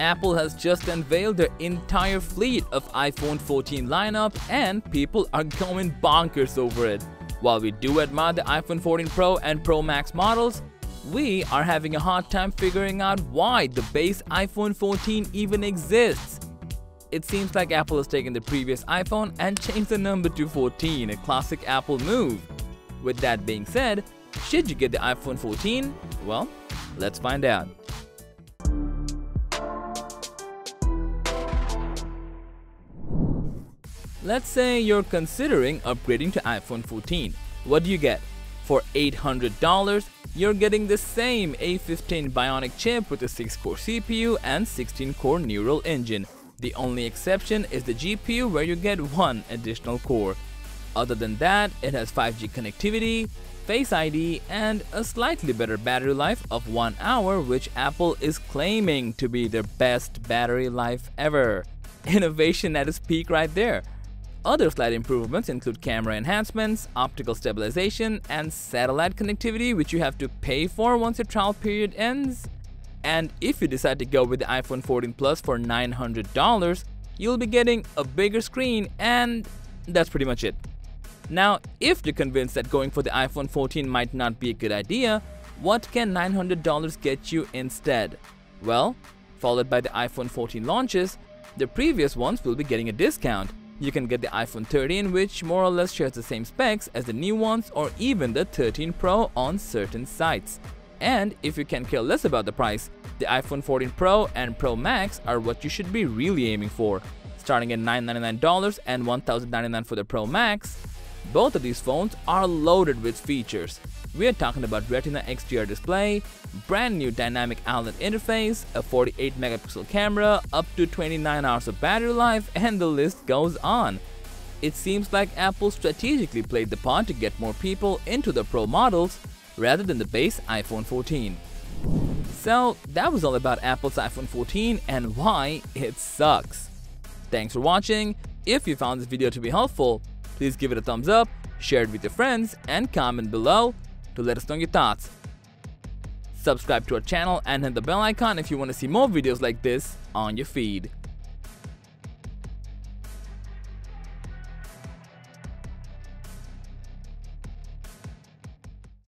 Apple has just unveiled their entire fleet of iPhone 14 lineup and people are going bonkers over it. While we do admire the iPhone 14 Pro and Pro Max models, we are having a hard time figuring out why the base iPhone 14 even exists. It seems like Apple has taken the previous iPhone and changed the number to 14, a classic Apple move. With that being said, should you get the iPhone 14? Well, let's find out. Let's say you're considering upgrading to iPhone 14. What do you get? For $800, you're getting the same A15 Bionic chip with a 6-core CPU and 16-core neural engine. The only exception is the GPU where you get one additional core. Other than that, it has 5G connectivity, Face ID, and a slightly better battery life of 1 hour which Apple is claiming to be their best battery life ever. Innovation at its peak right there. Other slight improvements include camera enhancements, optical stabilization, and satellite connectivity which you have to pay for once your trial period ends. And if you decide to go with the iPhone 14 Plus for $900, you'll be getting a bigger screen and that's pretty much it. Now, if you're convinced that going for the iPhone 14 might not be a good idea, what can $900 get you instead? Well, followed by the iPhone 14 launches, the previous ones will be getting a discount you can get the iPhone 13 which more or less shares the same specs as the new ones or even the 13 Pro on certain sites. And if you can care less about the price, the iPhone 14 Pro and Pro Max are what you should be really aiming for. Starting at $999 and 1,099 for the Pro Max, both of these phones are loaded with features. We are talking about Retina XDR display, brand new dynamic island interface, a 48 megapixel camera, up to 29 hours of battery life, and the list goes on. It seems like Apple strategically played the part to get more people into the Pro models rather than the base iPhone 14. So that was all about Apple's iPhone 14 and why it sucks. Thanks for watching. If you found this video to be helpful, please give it a thumbs up, share it with your friends, and comment below to let us know your thoughts. Subscribe to our channel and hit the bell icon if you want to see more videos like this on your feed.